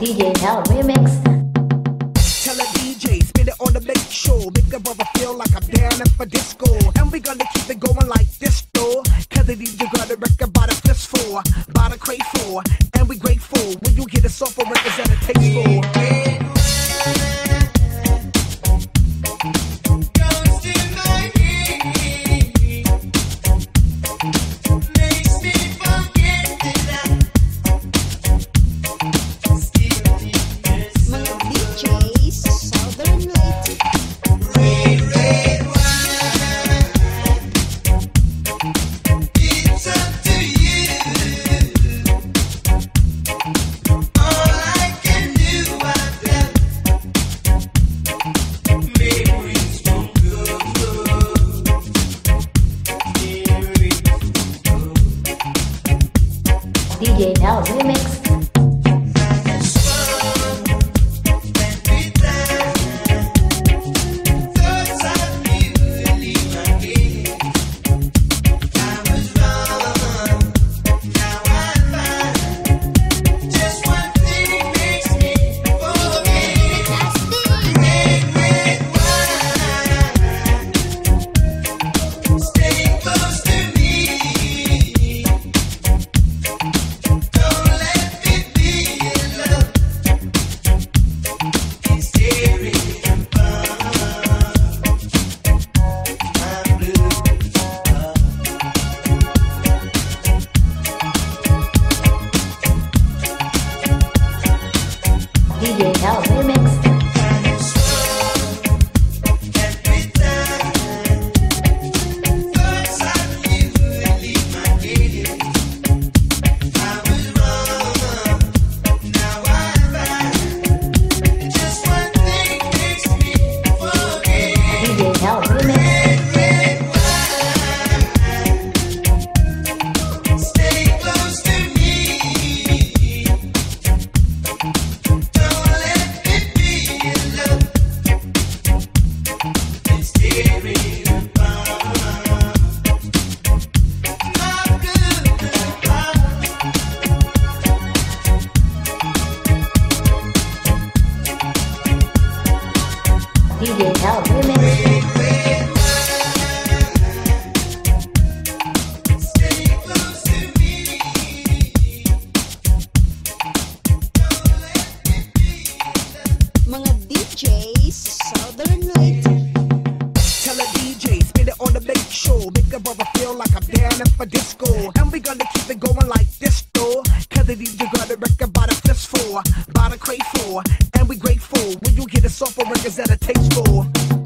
DJ Nhel Remix. Tell a DJ, spin it on the make show. Make the brother feel like I'm down for disco. And we gonna keep it going like this, though. Cause the DJ got a DJ Nhel Remix. Down for disco. And we gonna keep it suffering is at a taste for.